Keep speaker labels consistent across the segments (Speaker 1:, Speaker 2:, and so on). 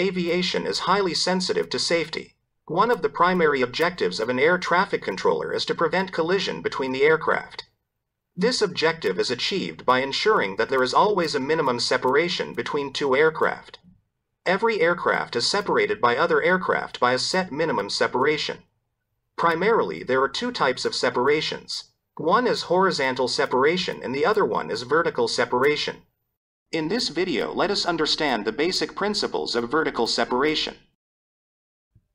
Speaker 1: aviation is highly sensitive to safety. One of the primary objectives of an air traffic controller is to prevent collision between the aircraft. This objective is achieved by ensuring that there is always a minimum separation between two aircraft. Every aircraft is separated by other aircraft by a set minimum separation. Primarily, there are two types of separations. One is horizontal separation and the other one is vertical separation. In this video, let us understand the basic principles of vertical separation.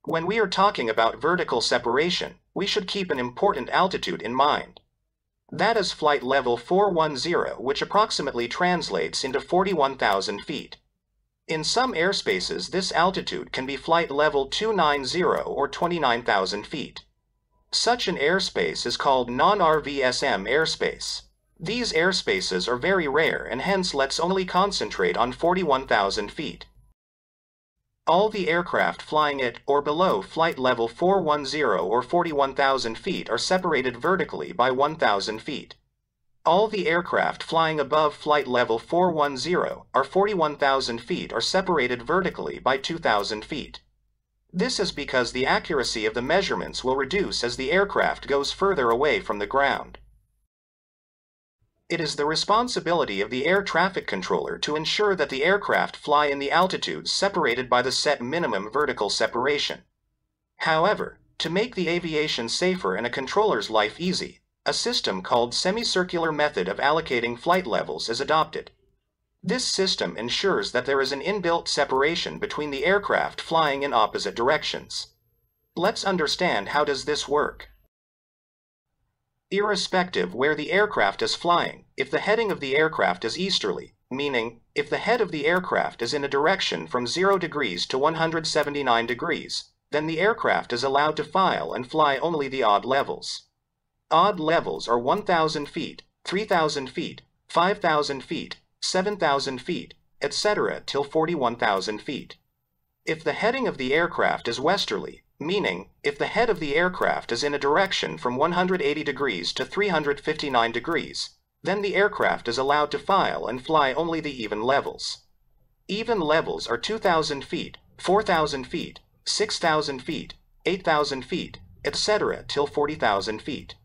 Speaker 1: When we are talking about vertical separation, we should keep an important altitude in mind. That is flight level 410, which approximately translates into 41,000 feet. In some airspaces, this altitude can be flight level 290 or 29,000 feet. Such an airspace is called non-RVSM airspace. These airspaces are very rare and hence let's only concentrate on 41,000 feet. All the aircraft flying at or below flight level 410 or 41,000 feet are separated vertically by 1,000 feet. All the aircraft flying above flight level 410 or 41,000 feet are separated vertically by 2,000 feet. This is because the accuracy of the measurements will reduce as the aircraft goes further away from the ground. It is the responsibility of the air traffic controller to ensure that the aircraft fly in the altitudes separated by the set minimum vertical separation. However, to make the aviation safer and a controller's life easy, a system called semicircular method of allocating flight levels is adopted. This system ensures that there is an inbuilt separation between the aircraft flying in opposite directions. Let's understand how does this work. Irrespective where the aircraft is flying, if the heading of the aircraft is easterly, meaning, if the head of the aircraft is in a direction from 0 degrees to 179 degrees, then the aircraft is allowed to file and fly only the odd levels. Odd levels are 1,000 feet, 3,000 feet, 5,000 feet, 7,000 feet, etc. till 41,000 feet. If the heading of the aircraft is westerly, meaning, if the head of the aircraft is in a direction from 180 degrees to 359 degrees, then the aircraft is allowed to file and fly only the even levels. Even levels are 2,000 feet, 4,000 feet, 6,000 feet, 8,000 feet, etc. till 40,000 feet.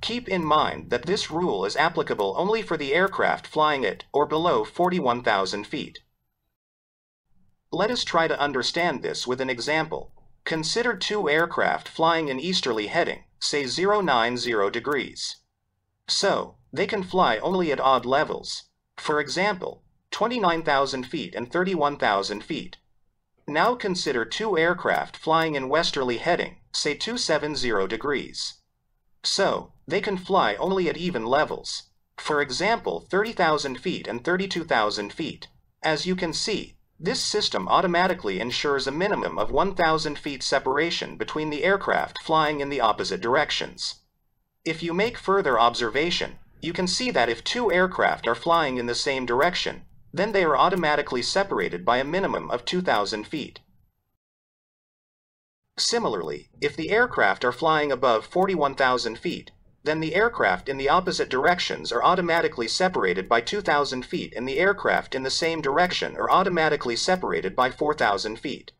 Speaker 1: Keep in mind that this rule is applicable only for the aircraft flying at or below 41,000 feet. Let us try to understand this with an example. Consider two aircraft flying in easterly heading, say 090 degrees. So, they can fly only at odd levels. For example, 29,000 feet and 31,000 feet. Now consider two aircraft flying in westerly heading, say 270 degrees. So, they can fly only at even levels. For example, 30,000 feet and 32,000 feet. As you can see, this system automatically ensures a minimum of 1,000 feet separation between the aircraft flying in the opposite directions. If you make further observation, you can see that if two aircraft are flying in the same direction, then they are automatically separated by a minimum of 2,000 feet. Similarly, if the aircraft are flying above 41,000 feet, then the aircraft in the opposite directions are automatically separated by 2,000 feet and the aircraft in the same direction are automatically separated by 4,000 feet.